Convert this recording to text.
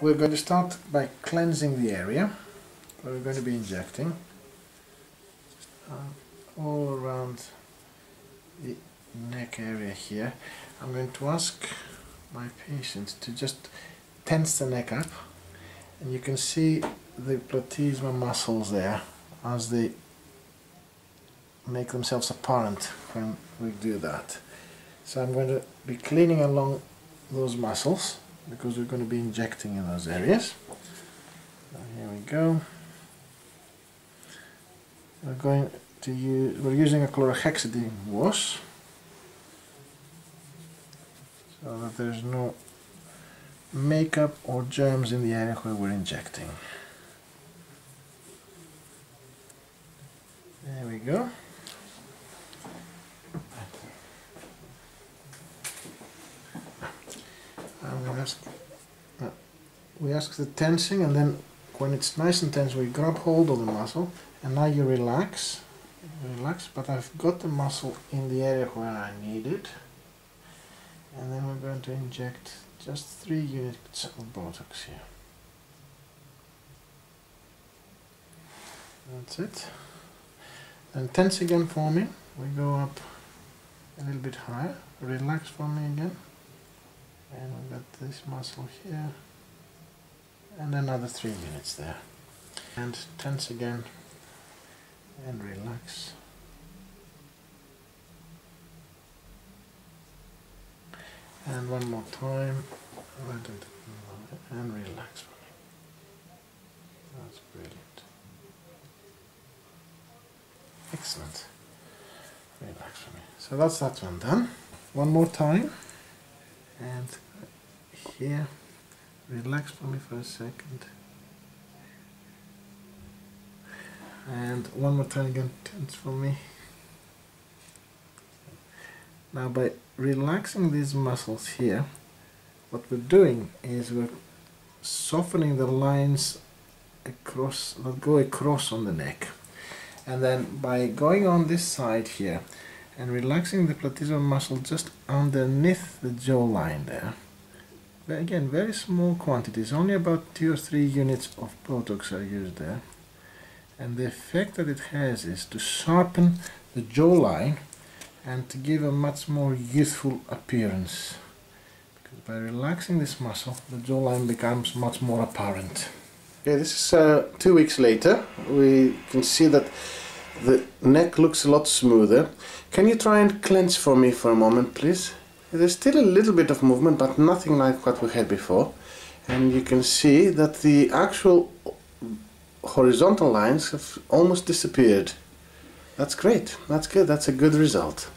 we're going to start by cleansing the area where we're going to be injecting uh, all around the neck area here. I'm going to ask my patient to just tense the neck up and you can see the platysma muscles there as they make themselves apparent when we do that. So I'm going to be cleaning along those muscles because we're going to be injecting in those areas. So here we go. We're going to use, we're using a chlorhexidine wash so that there's no makeup or germs in the area where we're injecting. There we go. Going to ask, uh, we ask the tensing and then when it's nice and tense we grab hold of the muscle and now you relax, relax, but I've got the muscle in the area where I need it and then we're going to inject just three units of Botox here. That's it. And tense again for me. We go up a little bit higher. Relax for me again and we've got this muscle here. And another three minutes there. And tense again. And relax. And one more time. And relax. For me that's brilliant. Excellent. Relax for me. So that's that one done. One more time and here relax for me for a second. And one more time again tense for me. Now by relaxing these muscles here what we're doing is we're softening the lines across that go across on the neck. And then by going on this side here and relaxing the platysma muscle just underneath the jawline there. But again, very small quantities, only about two or three units of Botox are used there. And the effect that it has is to sharpen the jawline and to give a much more youthful appearance. Because by relaxing this muscle, the jawline becomes much more apparent. Okay, this is uh, two weeks later. We can see that the neck looks a lot smoother. Can you try and clench for me for a moment, please? There's still a little bit of movement, but nothing like what we had before. And you can see that the actual horizontal lines have almost disappeared. That's great. That's good. That's a good result.